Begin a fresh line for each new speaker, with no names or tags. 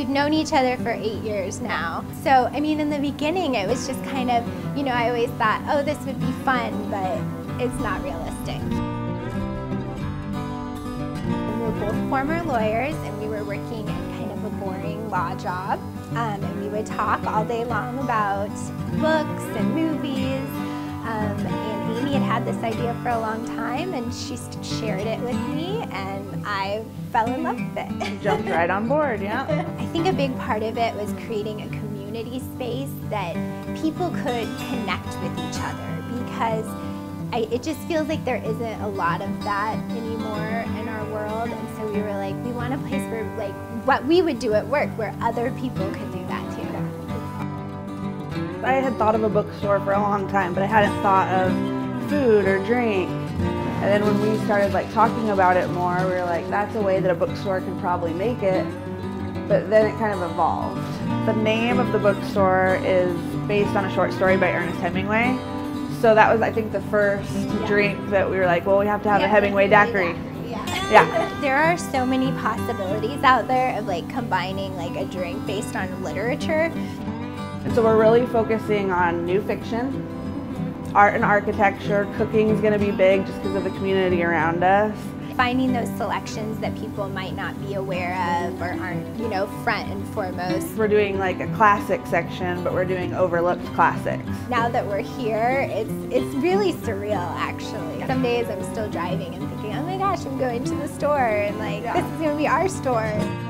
we've known each other for eight years now. So, I mean, in the beginning, it was just kind of, you know, I always thought, oh, this would be fun, but it's not realistic. We were both former lawyers, and we were working in kind of a boring law job. Um, and we would talk all day long about books and movies. Um, and Amy had had this idea for a long time, and she shared it with me, I fell in love with it.
Jumped right on board, yeah.
I think a big part of it was creating a community space that people could connect with each other because I, it just feels like there isn't a lot of that anymore in our world, and so we were like, we want a place where, like, what we would do at work, where other people could do that too.
I had thought of a bookstore for a long time, but I hadn't thought of food or drink. And then when we started like talking about it more, we were like, that's a way that a bookstore could probably make it. But then it kind of evolved. The name of the bookstore is based on a short story by Ernest Hemingway. So that was, I think, the first yeah. drink that we were like, well, we have to have yeah, a Hemingway daiquiri.
Yeah. yeah. There are so many possibilities out there of like combining like a drink based on literature.
And so we're really focusing on new fiction, art and architecture. Cooking is going to be big just because of the community around us.
Finding those selections that people might not be aware of or aren't, you know, front and foremost.
We're doing like a classic section, but we're doing overlooked classics.
Now that we're here, it's it's really surreal actually. Some days I'm still driving and thinking, oh my gosh, I'm going to the store and like this is going to be our store.